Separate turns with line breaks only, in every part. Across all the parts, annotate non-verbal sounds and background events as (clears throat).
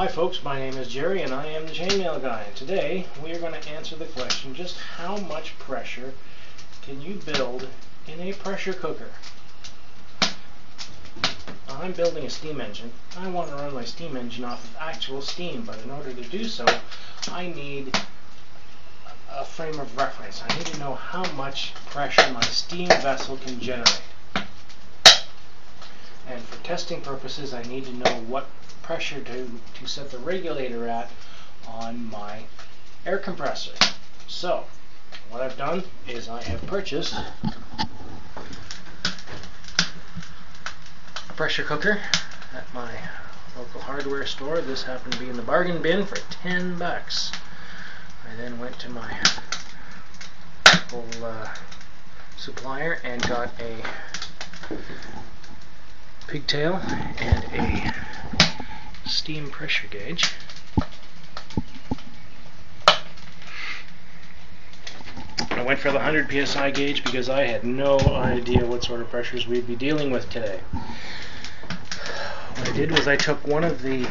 Hi folks, my name is Jerry and I am the Chainmail Guy. Today we are going to answer the question just how much pressure can you build in a pressure cooker? I'm building a steam engine. I want to run my steam engine off of actual steam, but in order to do so, I need a frame of reference. I need to know how much pressure my steam vessel can generate. And for testing purposes, I need to know what pressure to, to set the regulator at on my air compressor. So, what I've done is I have purchased a pressure cooker at my local hardware store. This happened to be in the bargain bin for 10 bucks. I then went to my local uh, supplier and got a pigtail and a steam pressure gauge. I went for the 100 psi gauge because I had no idea what sort of pressures we'd be dealing with today. What I did was I took one of the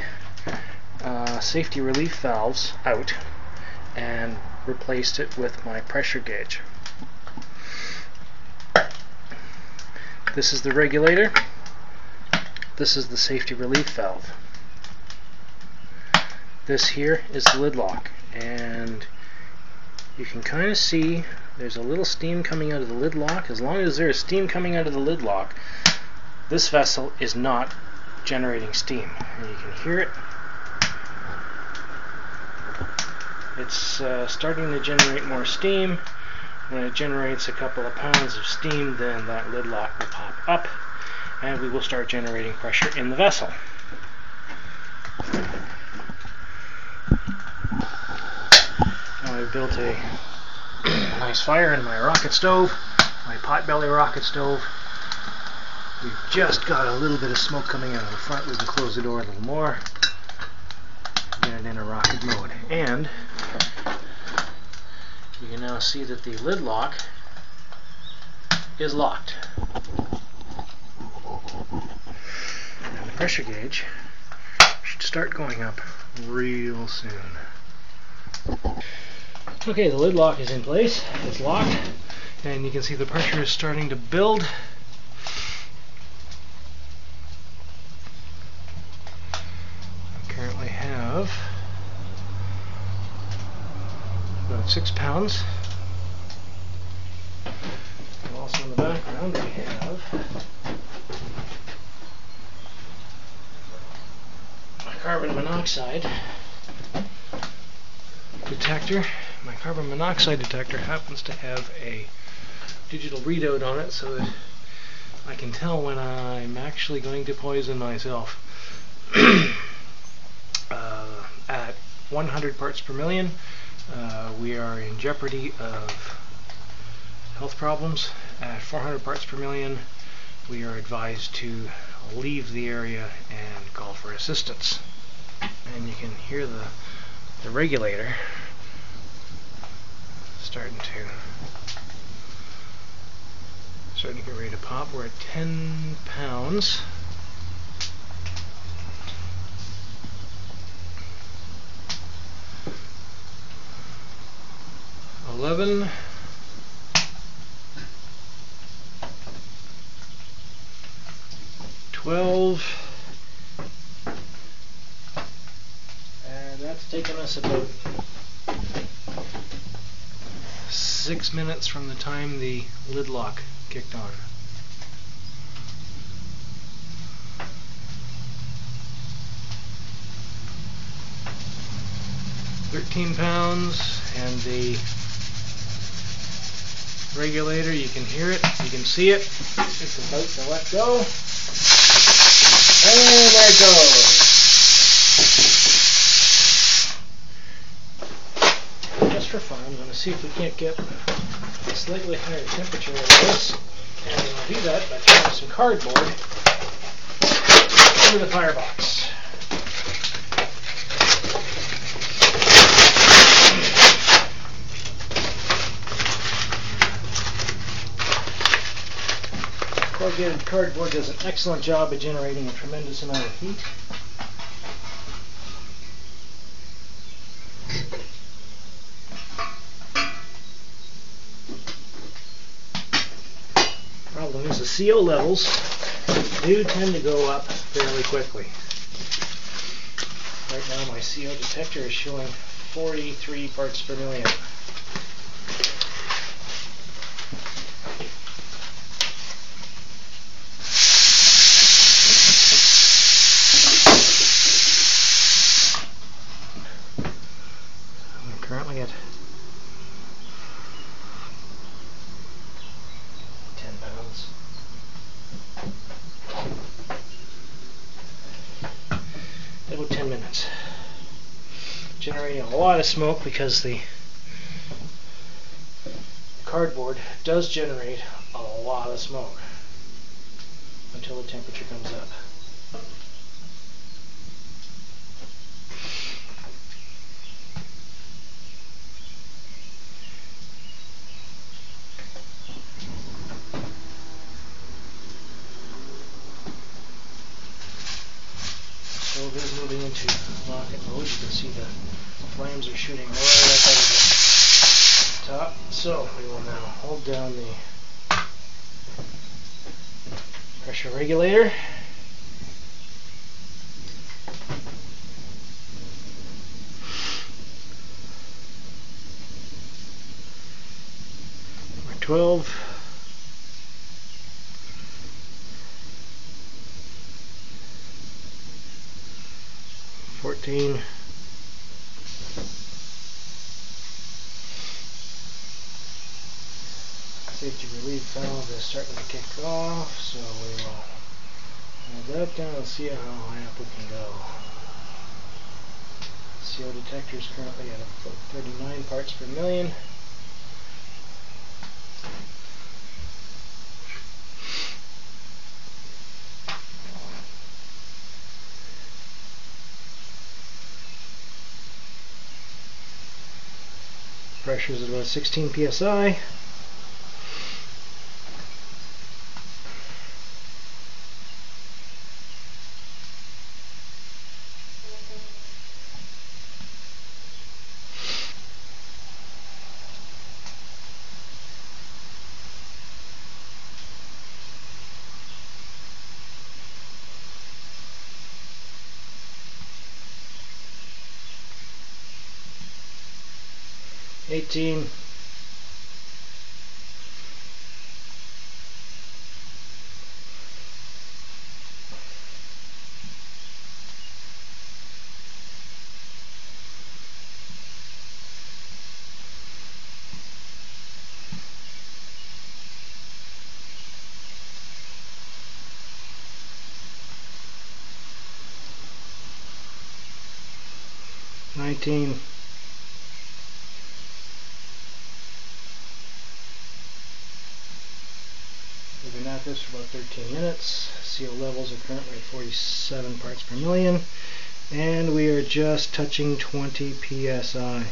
uh, safety relief valves out and replaced it with my pressure gauge. This is the regulator. This is the safety relief valve. This here is the lid lock and you can kind of see there's a little steam coming out of the lid lock. As long as there is steam coming out of the lid lock, this vessel is not generating steam. And you can hear it it's uh, starting to generate more steam. When it generates a couple of pounds of steam, then that lid lock will pop up and we will start generating pressure in the vessel. Now I've built a nice fire in my rocket stove, my potbelly rocket stove. We've just got a little bit of smoke coming out of the front. We can close the door a little more. Get it in a rocket mode. And you can now see that the lid lock is locked. And the pressure gauge should start going up real soon. Okay, the lid lock is in place. It's locked. And you can see the pressure is starting to build. I currently have about six pounds. And also in the background we have my carbon monoxide detector. Carbon monoxide detector happens to have a digital readout on it so that I can tell when I'm actually going to poison myself. (clears throat) uh, at 100 parts per million, uh, we are in jeopardy of health problems. At 400 parts per million, we are advised to leave the area and call for assistance. And you can hear the, the regulator starting to starting to get ready to pop. We're at 10 pounds. Eleven. Twelve. And that's taken us about six minutes from the time the lid lock kicked on. Thirteen pounds and the regulator, you can hear it, you can see it. It's about to let go. And there it goes. Just for fun, I'm going to see if we can't get a slightly higher temperature of this. And I'll do that by throwing some cardboard into the firebox. Corrugated cardboard does an excellent job of generating a tremendous amount of heat. CO levels do tend to go up fairly quickly. Right now my CO detector is showing 43 parts per million. I'm currently at 10 pounds. About 10 minutes. A lot of smoke because the cardboard does generate a lot of smoke until the temperature comes up. So is moving into rocket mode. You can see the flames are shooting right up out of the top. So we will now hold down the pressure regulator. Number 12. Fourteen. Safety relief valve is starting to kick off, so we will hold that down and see how high up we can go. CO detector is currently at 39 parts per million. Pressure is about 16 psi. 18, 19 at this for about 13 minutes. CO levels are currently at 47 parts per million, and we are just touching 20 psi.